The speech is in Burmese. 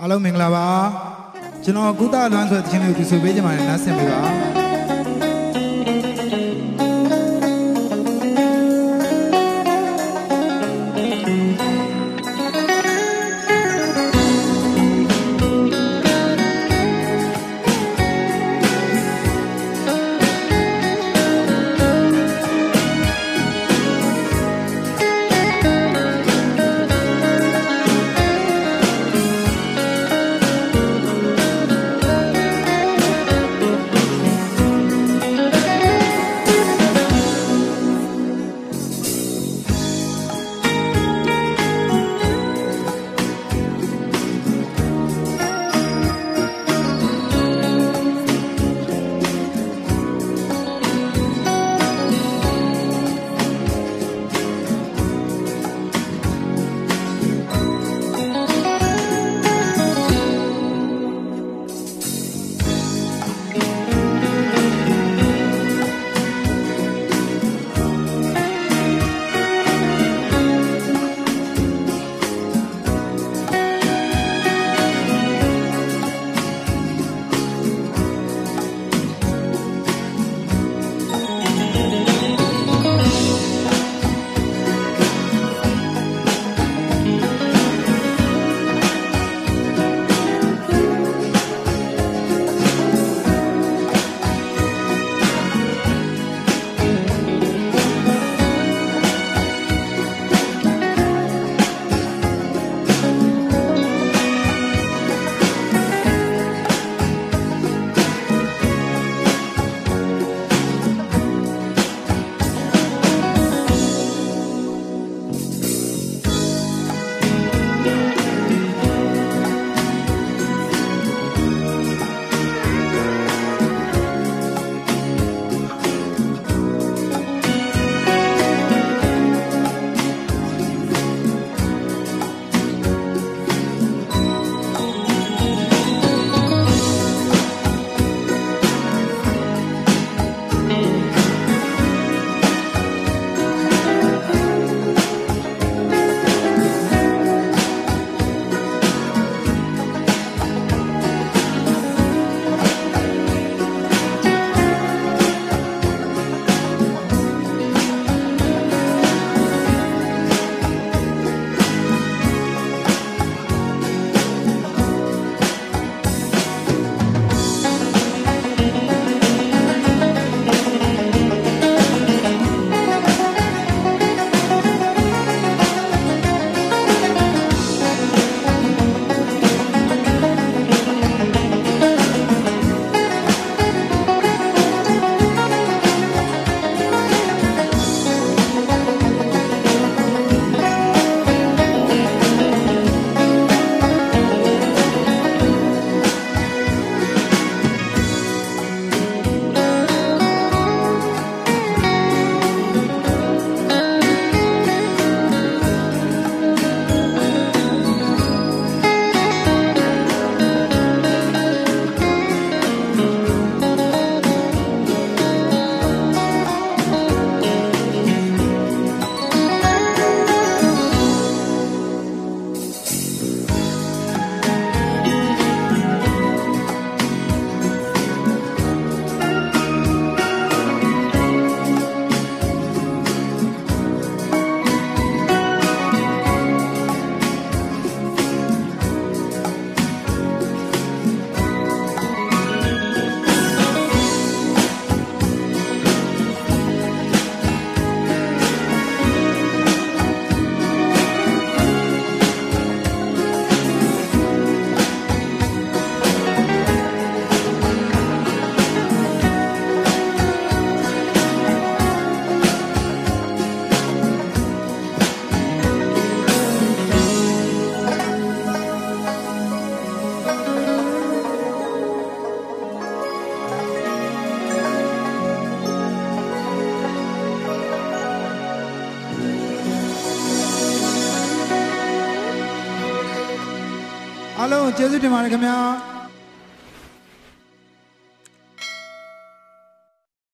အားလုံးမင်္ဂလာပါကျွန်တော်ကုသလွမ်းဆိုတဲ့ချင်းလေးကိုသူဆိုပေးကြပါနဲ့နားဆင်ပေးပါ အားလုံးကျေးဇူးတင်ပါတယ်ခင်ဗျာ